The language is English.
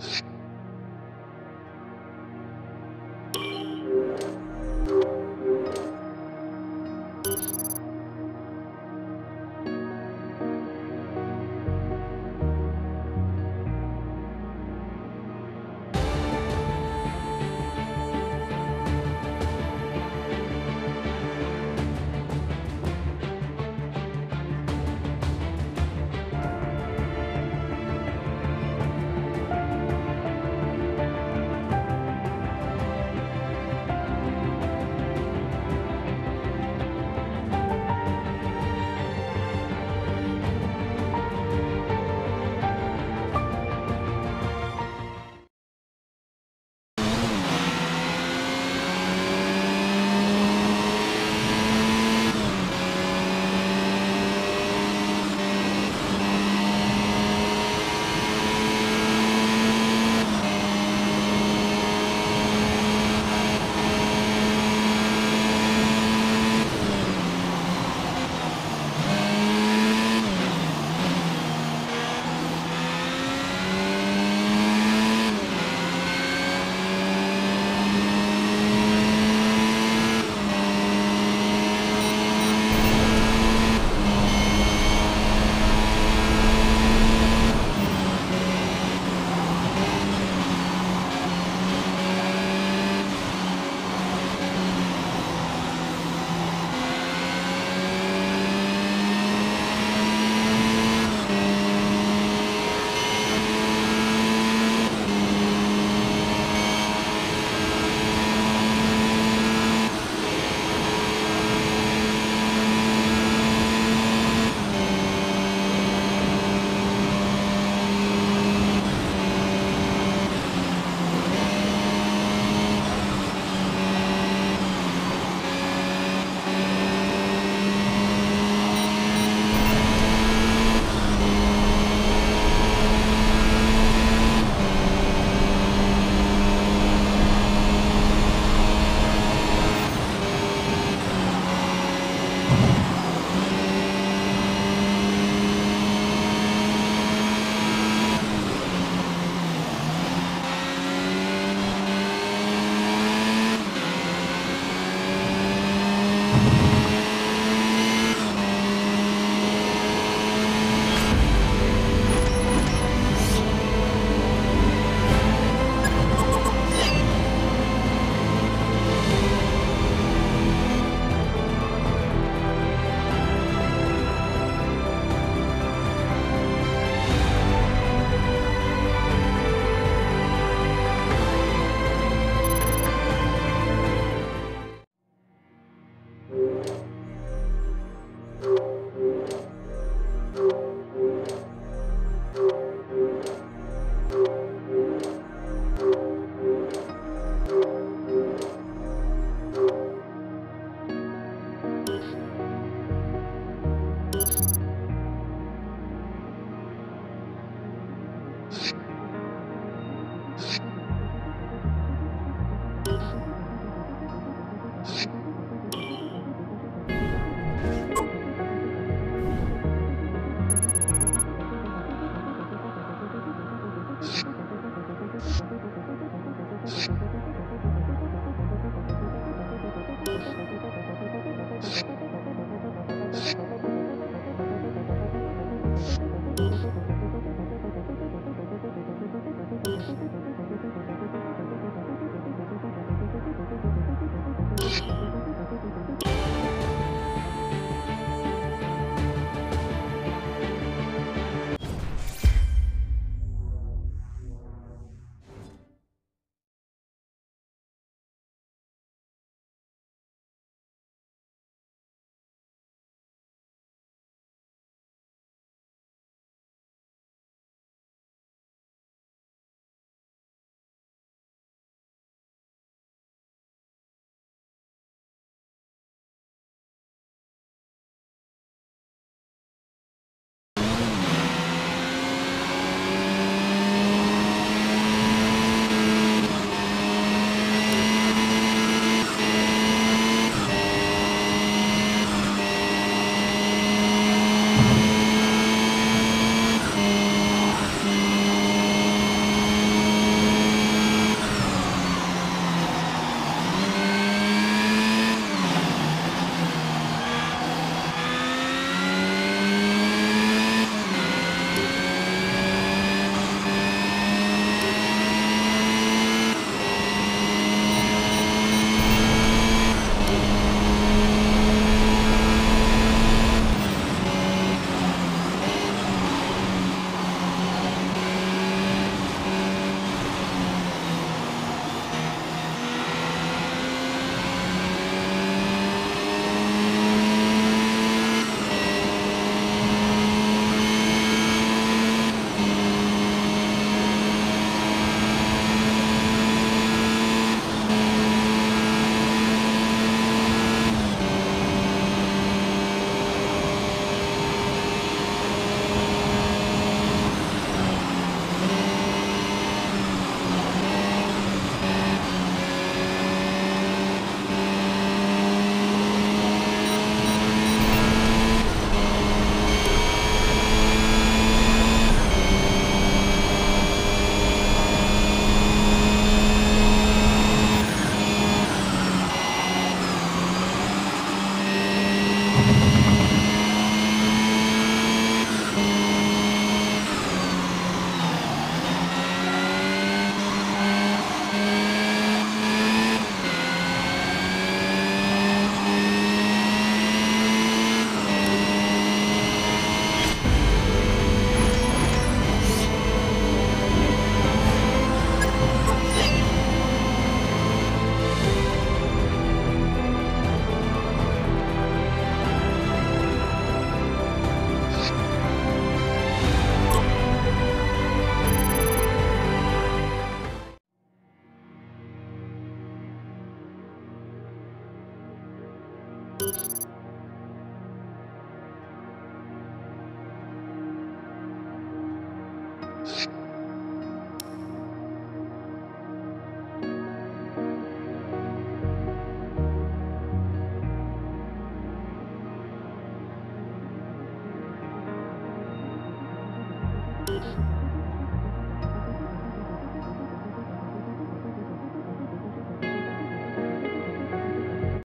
Shh.